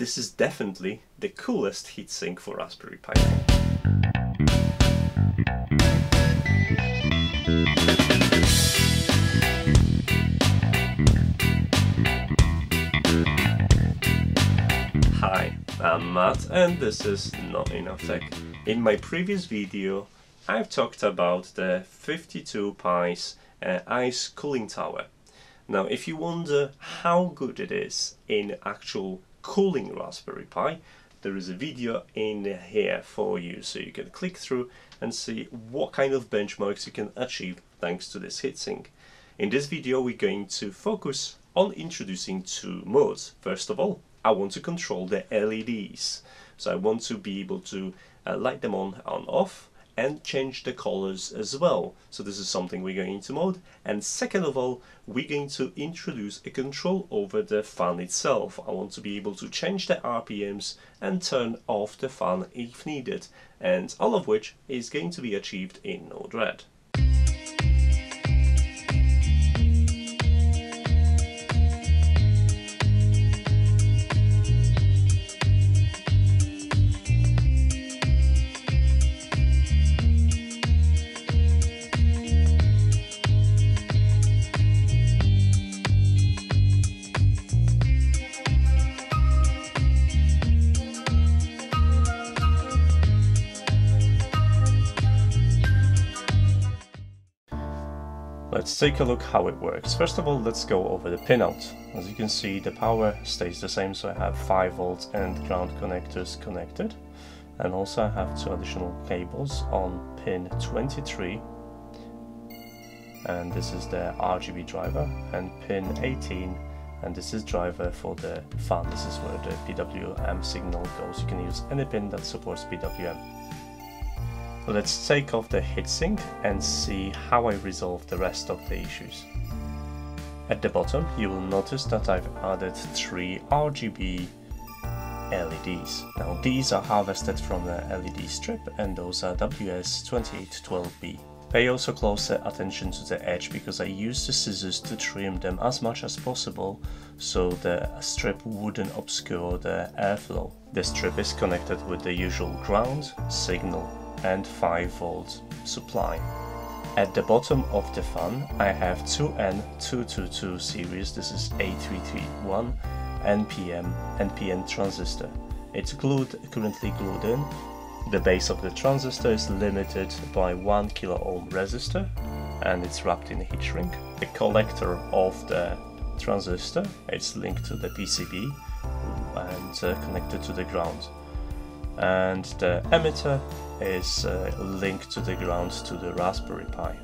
this is definitely the coolest heatsink for Raspberry Pi. Hi, I'm Matt and this is Not Enough Tech. In my previous video I've talked about the 52 Pi's uh, ice cooling tower. Now if you wonder how good it is in actual cooling Raspberry Pi there is a video in here for you so you can click through and see what kind of benchmarks you can achieve thanks to this heatsink. In this video we're going to focus on introducing two modes. First of all I want to control the LEDs. So I want to be able to uh, light them on and off and change the colors as well. So this is something we're going to mode. And second of all, we're going to introduce a control over the fan itself. I want to be able to change the RPMs and turn off the fan if needed. And all of which is going to be achieved in Node-RED. Let's take a look how it works. First of all, let's go over the pinout. As you can see, the power stays the same, so I have 5 volts and ground connectors connected. And also I have two additional cables on pin 23. And this is the RGB driver, and pin 18 and this is driver for the fan. This is where the PWM signal goes. You can use any pin that supports PWM. Let's take off the heatsink and see how I resolve the rest of the issues. At the bottom you will notice that I've added three RGB LEDs. Now these are harvested from the LED strip and those are WS2812B. Pay also closer attention to the edge because I used the scissors to trim them as much as possible so the strip wouldn't obscure the airflow. The strip is connected with the usual ground, signal and 5 volt supply. At the bottom of the fan I have 2N222 series, this is A331 NPM NPN transistor. It's glued, currently glued in. The base of the transistor is limited by 1 kilo ohm resistor and it's wrapped in a heat shrink. The collector of the transistor, it's linked to the PCB and uh, connected to the ground. And the emitter is uh, linked to the ground to the Raspberry Pi.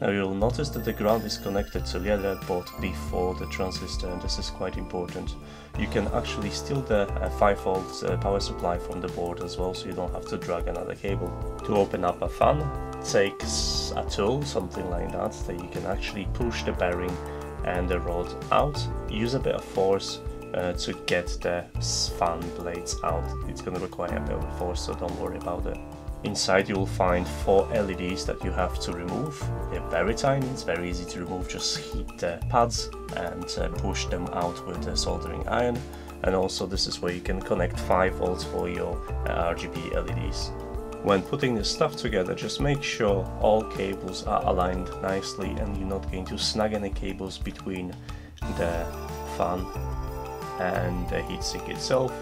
Now you'll notice that the ground is connected to the other board before the transistor and this is quite important. You can actually steal the uh, 5 volt uh, power supply from the board as well so you don't have to drag another cable. To open up a fan takes a tool, something like that, that you can actually push the bearing and the rod out, use a bit of force uh, to get the fan blades out. It's going to require a bit of force so don't worry about it. Inside you will find four LEDs that you have to remove. They're very tiny, it's very easy to remove, just heat the pads and uh, push them out with the soldering iron. And also this is where you can connect 5 volts for your uh, RGB LEDs. When putting this stuff together, just make sure all cables are aligned nicely and you're not going to snag any cables between the fan and the heatsink itself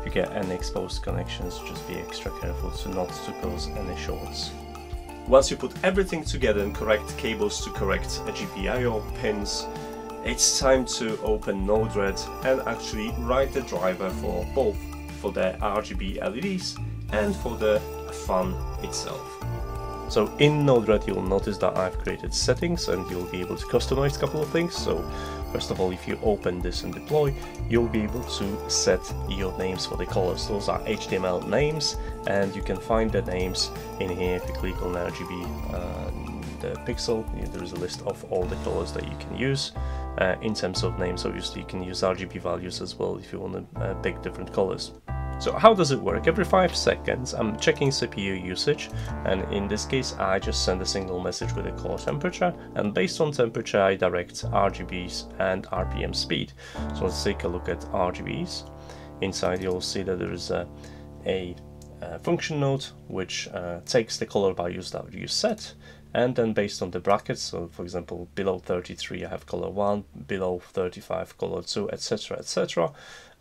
if you get any exposed connections, just be extra careful to not to cause any shorts. Once you put everything together and correct cables to correct GPIO pins, it's time to open Node-RED and actually write the driver for both, for the RGB LEDs and for the fan itself. So in Node-RED you'll notice that I've created settings and you'll be able to customize a couple of things. So first of all, if you open this and deploy, you'll be able to set your names for the colors. Those are HTML names and you can find the names in here if you click on RGB uh, the pixel. There is a list of all the colors that you can use. Uh, in terms of names, obviously you can use RGB values as well if you want to uh, pick different colors. So how does it work? Every 5 seconds I'm checking CPU usage and in this case I just send a single message with a core temperature and based on temperature I direct RGBs and RPM speed. So let's take a look at RGBs. Inside you'll see that there is a, a, a function node which uh, takes the color values that you set and then based on the brackets so for example below 33 I have color 1 below 35 color 2 etc etc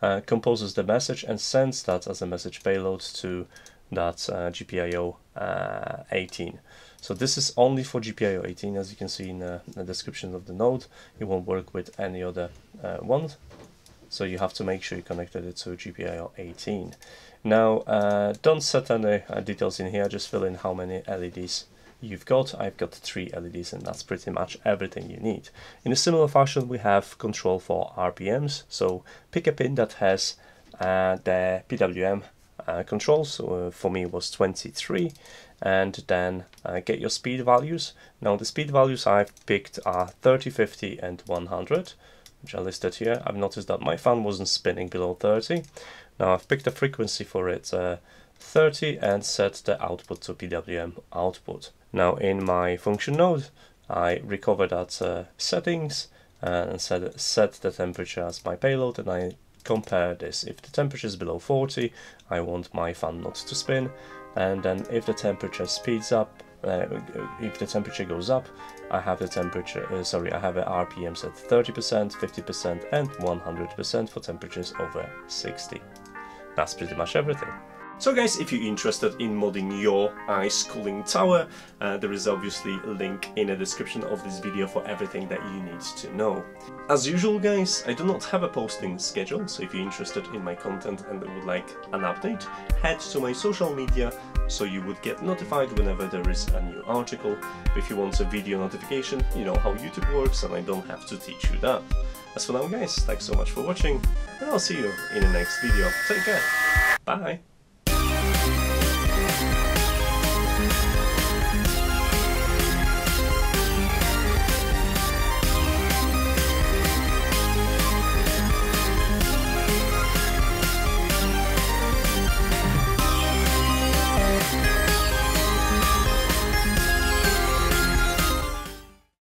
uh, composes the message and sends that as a message payload to that uh, GPIO uh, 18 so this is only for GPIO 18 as you can see in uh, the description of the node. It won't work with any other uh, ones. So you have to make sure you connected it to GPIO 18 now uh, don't set any details in here. Just fill in how many LEDs you've got. I've got three LEDs and that's pretty much everything you need. In a similar fashion we have control for RPMs. So pick a pin that has uh, the PWM uh, controls. Uh, for me it was 23 and then uh, get your speed values. Now the speed values I've picked are 30, 50 and 100 which are listed here. I've noticed that my fan wasn't spinning below 30. Now I've picked a frequency for it uh, 30 and set the output to PWM output. Now in my function node, I recover that uh, settings and set, set the temperature as my payload and I compare this. If the temperature is below 40, I want my fan not to spin and then if the temperature speeds up, uh, if the temperature goes up, I have the temperature, uh, sorry, I have a RPM set 30%, 50% and 100% for temperatures over 60. That's pretty much everything. So guys, if you're interested in modding your ice cooling tower, uh, there is obviously a link in the description of this video for everything that you need to know. As usual guys, I do not have a posting schedule, so if you're interested in my content and would like an update, head to my social media so you would get notified whenever there is a new article. If you want a video notification, you know how YouTube works and I don't have to teach you that. As for now guys, thanks so much for watching and I'll see you in the next video. Take care. Bye.